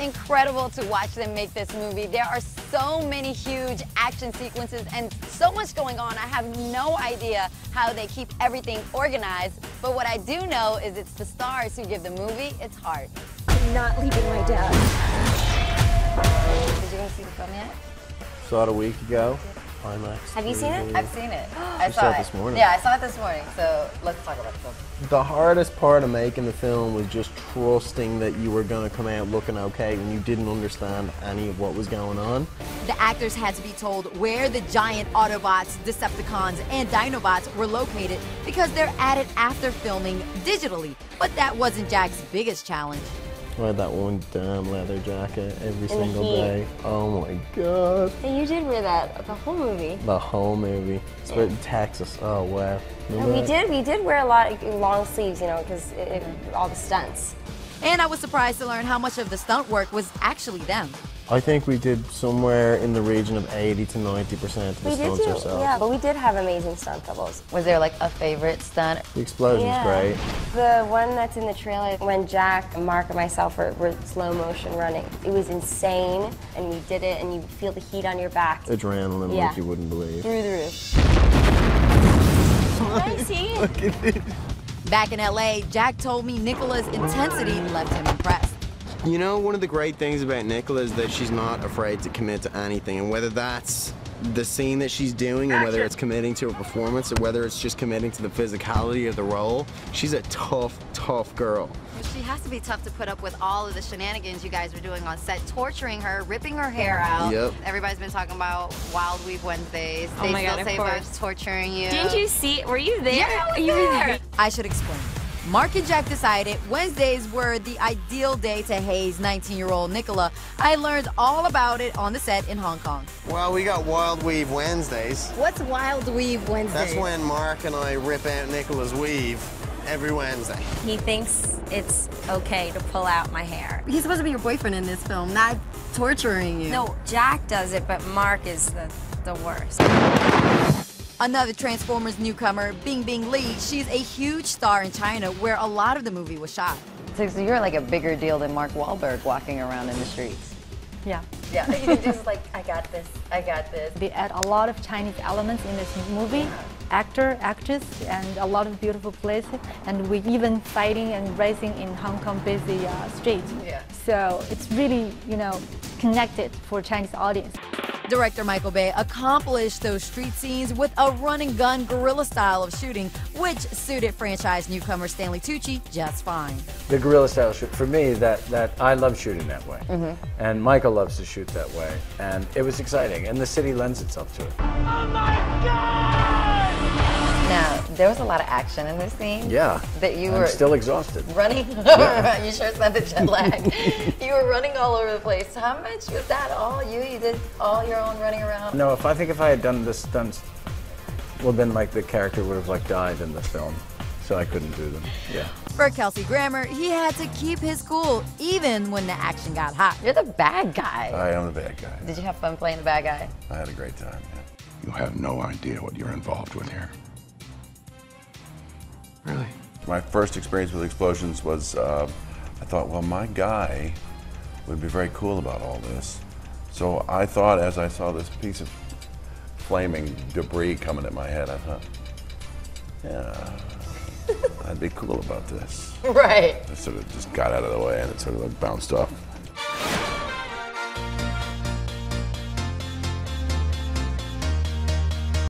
incredible to watch them make this movie. There are so many huge action sequences and so much going on. I have no idea how they keep everything organized, but what I do know is it's the stars who give the movie its heart. I'm not leaving my dad. Did you go see the film yet? Saw it a week ago. IMAX. Have you seen it? I've seen it. I You saw it this morning. Yeah, I saw it this morning. So let's talk about the film. The hardest part of making the film was just trusting that you were going to come out looking okay when you didn't understand any of what was going on. The actors had to be told where the giant Autobots, Decepticons, and Dinobots were located because they're added after filming digitally. But that wasn't Jack's biggest challenge. I had that one damn leather jacket every the single heat. day. Oh my god. Hey, you did wear that the whole movie. The whole movie. It's Especially Texas. Oh wow. Remember we did. We did wear a lot of long sleeves, you know, because all the stunts. And I was surprised to learn how much of the stunt work was actually them. I think we did somewhere in the region of 80 to 90 percent of the We did stunts too. ourselves. Yeah, but we did have amazing stunt doubles. Was there like a favorite stunt? The explosion's Yeah. great. The one that's in the trailer when Jack, Mark, and myself were, were slow motion running. It was insane, and we did it, and you feel the heat on your back Adrenaline Yeah. like you wouldn't believe. through the roof. I see. Back in LA, Jack told me Nicola's intensity left him impressed. You know, one of the great things about Nicola is that she's not afraid to commit to anything, and whether that's the scene that she's doing, and whether it's committing to a performance, or whether it's just committing to the physicality of the role, she's a tough, tough girl. She has to be tough to put up with all of the shenanigans you guys were doing on set, torturing her, ripping her hair out. Yep. Everybody's been talking about Wild Weave Wednesdays. Oh they my still God, of say course. about torturing you. Didn't you see? Were you there? Yeah, I was you were there. I should explain. Mark and Jack decided Wednesdays were the ideal day to haze 19-year-old Nicola. I learned all about it on the set in Hong Kong. Well, we got Wild Weave Wednesdays. What's Wild Weave Wednesday? That's when Mark and I rip out Nicola's weave every Wednesday. He thinks it's okay to pull out my hair. He's supposed to be your boyfriend in this film, not torturing you. No, Jack does it, but Mark is the, the worst. Another Transformers newcomer, Bingbing Li, she's a huge star in China where a lot of the movie was shot. So, so you're like a bigger deal than Mark Wahlberg walking around in the streets. Yeah. Yeah, you're just like, I got this, I got this. They add a lot of Chinese elements in this movie. Actor, actress, and a lot of beautiful places. And we even fighting and racing in Hong Kong busy uh, streets. Yeah. So it's really, you know, connected for Chinese audience. Director Michael Bay accomplished those street scenes with a run and gun guerrilla style of shooting, which suited franchise newcomer Stanley Tucci just fine. the guerrilla style shoot for me that that I love shooting that way, mm-hmm. and Michael loves to shoot that way, and it was exciting, and the city lends itself to it. Oh my God! Now, there was a lot of action in this scene. Yeah, That you I'm were still exhausted. running. you sure it's not the jet lag. you were running all over the place. How much was that all you? You did all your own running around? No, if I think if I had done this stunts, well then like the character would have like died in the film, so I couldn't do them. Yeah. For Kelsey Grammer, he had to keep his cool even when the action got hot. You're the bad guy. I am the bad guy. Did you have fun playing the bad guy? I had a great time. Yeah. You have no idea what you're involved with here. Really? My first experience with explosions was uh, I thought, well, my guy would be very cool about all this. So I thought, as I saw this piece of flaming debris coming at my head, I thought, yeah, I'd be cool about this. Right. I sort of just got out of the way and it sort of like bounced off.